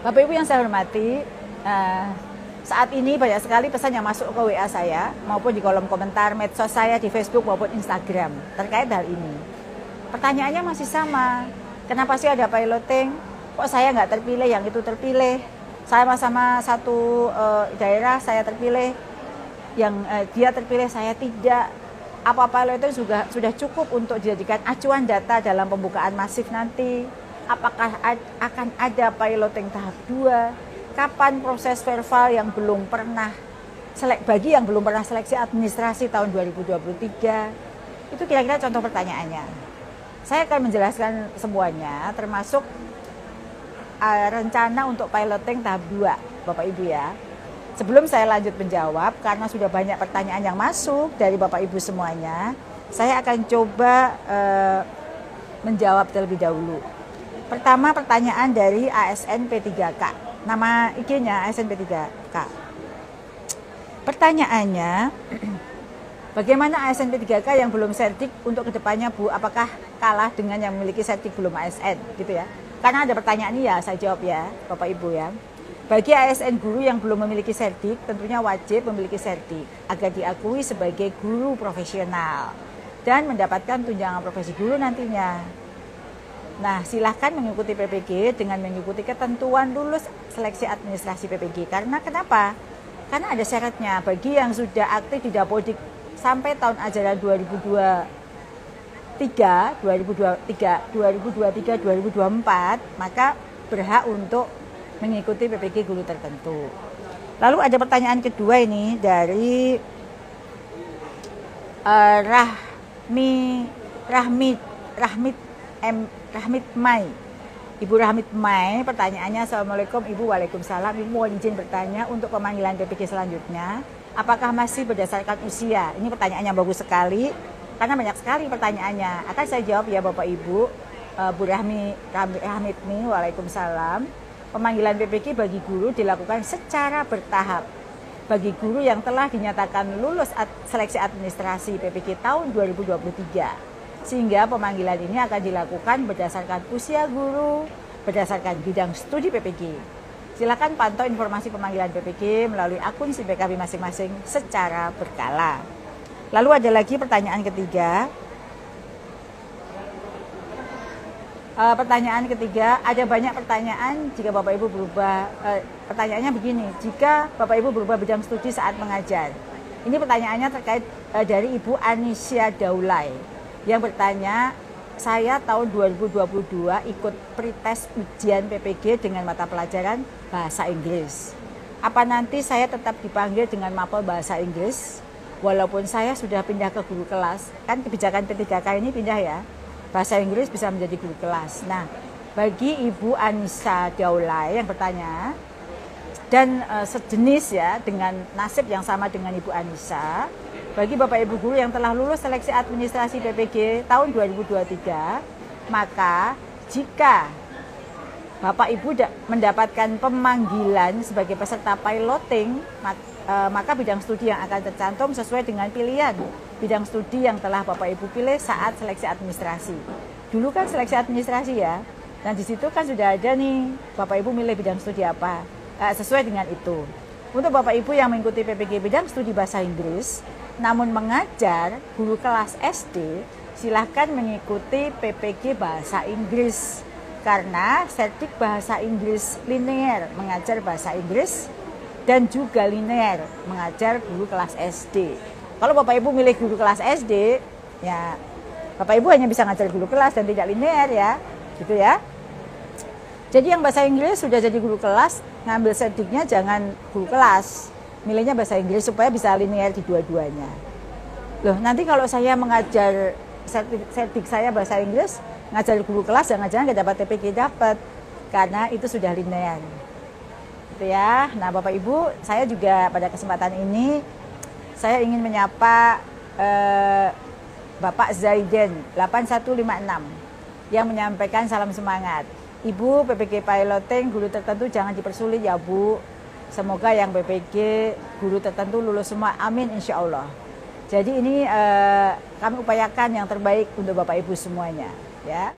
Bapak Ibu yang saya hormati, uh, saat ini banyak sekali pesan yang masuk ke WA saya maupun di kolom komentar medsos saya di Facebook maupun Instagram terkait hal ini. Pertanyaannya masih sama, kenapa sih ada piloting? Kok saya nggak terpilih, yang itu terpilih? Saya sama-sama satu uh, daerah, saya terpilih, yang uh, dia terpilih, saya tidak. Apa piloting juga sudah cukup untuk dijadikan acuan data dalam pembukaan masif nanti? Apakah akan ada piloting tahap 2, kapan proses verbal yang belum pernah selek bagi yang belum pernah seleksi administrasi tahun 2023. Itu kira-kira contoh pertanyaannya. Saya akan menjelaskan semuanya termasuk uh, rencana untuk piloting tahap 2, Bapak Ibu ya. Sebelum saya lanjut menjawab karena sudah banyak pertanyaan yang masuk dari Bapak Ibu semuanya, saya akan coba uh, menjawab terlebih dahulu. Pertama pertanyaan dari ASN P3K. Nama IG-nya ASN P3K. Pertanyaannya, bagaimana ASN P3K yang belum sertik untuk ke depannya Bu, apakah kalah dengan yang memiliki sertik belum ASN gitu ya? Karena ada pertanyaan ini ya, saya jawab ya Bapak Ibu ya. Bagi ASN guru yang belum memiliki sertik, tentunya wajib memiliki sertik agar diakui sebagai guru profesional dan mendapatkan tunjangan profesi guru nantinya. Nah, silahkan mengikuti PPG dengan mengikuti ketentuan lulus seleksi administrasi PPG. Karena kenapa? Karena ada syaratnya bagi yang sudah aktif di Dapodik sampai tahun ajaran 2023, 2023, 2023, 2024, maka berhak untuk mengikuti PPG guru tertentu. Lalu ada pertanyaan kedua ini dari uh, Rahmi Rahmit Rahmit M Rahmit Mai. Ibu Rahmit Mai, pertanyaannya Assalamualaikum Ibu, Waalaikumsalam. Ibu mau izin bertanya untuk pemanggilan PPG selanjutnya, apakah masih berdasarkan usia? Ini pertanyaan yang bagus sekali, karena banyak sekali pertanyaannya. Akan saya jawab ya Bapak Ibu, uh, Bu Rahmi, Rahmit Mi, Waalaikumsalam. Pemanggilan PPG bagi guru dilakukan secara bertahap. Bagi guru yang telah dinyatakan lulus seleksi administrasi PPG tahun 2023 sehingga pemanggilan ini akan dilakukan berdasarkan usia guru, berdasarkan bidang studi PPG. Silakan pantau informasi pemanggilan PPG melalui akun SIPKB masing-masing secara berkala. Lalu ada lagi pertanyaan ketiga. Uh, pertanyaan ketiga, ada banyak pertanyaan jika Bapak Ibu berubah, uh, pertanyaannya begini, jika Bapak Ibu berubah bidang studi saat mengajar. Ini pertanyaannya terkait uh, dari Ibu Anisya Daulay yang bertanya saya tahun 2022 ikut pretest ujian PPG dengan mata pelajaran bahasa Inggris. Apa nanti saya tetap dipanggil dengan mapel bahasa Inggris? Walaupun saya sudah pindah ke guru kelas, kan kebijakan P3K ini pindah ya. Bahasa Inggris bisa menjadi guru kelas. Nah, bagi Ibu Anissa Daulay yang bertanya, dan uh, sejenis ya dengan nasib yang sama dengan Ibu Anissa, bagi Bapak Ibu guru yang telah lulus seleksi administrasi PPG tahun 2023, maka jika Bapak Ibu mendapatkan pemanggilan sebagai peserta piloting, e, maka bidang studi yang akan tercantum sesuai dengan pilihan bidang studi yang telah Bapak Ibu pilih saat seleksi administrasi. Dulu kan seleksi administrasi ya, dan di situ kan sudah ada nih Bapak Ibu milih bidang studi apa, e, sesuai dengan itu. Untuk Bapak Ibu yang mengikuti PPG bidang studi bahasa Inggris, namun mengajar guru kelas SD silahkan mengikuti PPG Bahasa Inggris karena sertik Bahasa Inggris linear mengajar Bahasa Inggris dan juga linear mengajar guru kelas SD. Kalau Bapak Ibu milih guru kelas SD, ya Bapak Ibu hanya bisa ngajar guru kelas dan tidak linear ya, gitu ya. Jadi yang bahasa Inggris sudah jadi guru kelas, ngambil sertiknya jangan guru kelas, milihnya bahasa Inggris supaya bisa linear di dua-duanya. Loh, nanti kalau saya mengajar sertif saya bahasa Inggris, ngajar guru kelas jangan-jangan nggak dapat TPG dapat karena itu sudah linear. Gitu ya. Nah, Bapak Ibu, saya juga pada kesempatan ini saya ingin menyapa eh, Bapak Zaiden 8156 yang menyampaikan salam semangat. Ibu PPG piloting guru tertentu jangan dipersulit ya Bu Semoga yang BPG guru tertentu lulus semua. Amin insya Allah. Jadi ini eh, kami upayakan yang terbaik untuk Bapak Ibu semuanya. Ya.